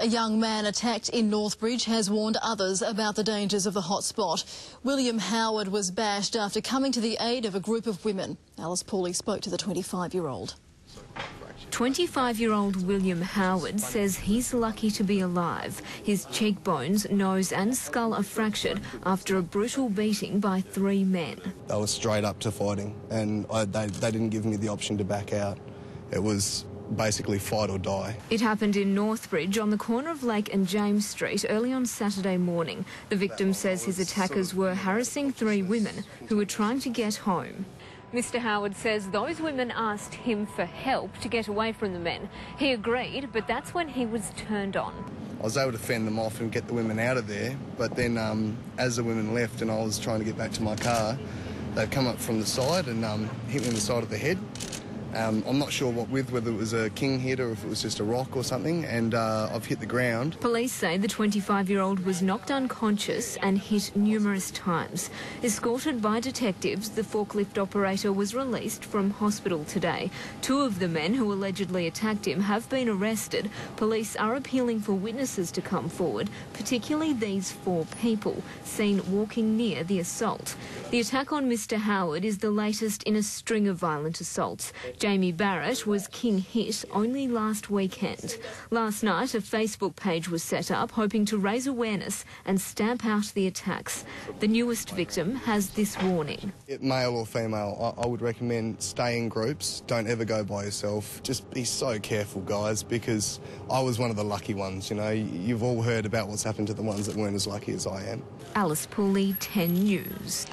A young man attacked in Northbridge has warned others about the dangers of the hotspot. William Howard was bashed after coming to the aid of a group of women. Alice Pooley spoke to the 25-year-old. 25-year-old William Howard says he's lucky to be alive. His cheekbones, nose and skull are fractured after a brutal beating by three men. They were straight up to fighting and I, they, they didn't give me the option to back out. It was basically fight or die. It happened in Northbridge on the corner of Lake and James Street early on Saturday morning. The victim says his attackers were harassing three women who were trying to get home. Mr. Howard says those women asked him for help to get away from the men. He agreed, but that's when he was turned on. I was able to fend them off and get the women out of there, but then um, as the women left and I was trying to get back to my car, they've come up from the side and um, hit me in the side of the head. Um, I'm not sure what with, whether it was a king hit or if it was just a rock or something, and uh, I've hit the ground. Police say the 25-year-old was knocked unconscious and hit numerous times. Escorted by detectives, the forklift operator was released from hospital today. Two of the men who allegedly attacked him have been arrested. Police are appealing for witnesses to come forward, particularly these four people seen walking near the assault. The attack on Mr Howard is the latest in a string of violent assaults. Jamie Barrett was king hit only last weekend. Last night, a Facebook page was set up hoping to raise awareness and stamp out the attacks. The newest victim has this warning. Male or female, I, I would recommend stay in groups. Don't ever go by yourself. Just be so careful, guys, because I was one of the lucky ones. You know, you've all heard about what's happened to the ones that weren't as lucky as I am. Alice Pooley, 10 News.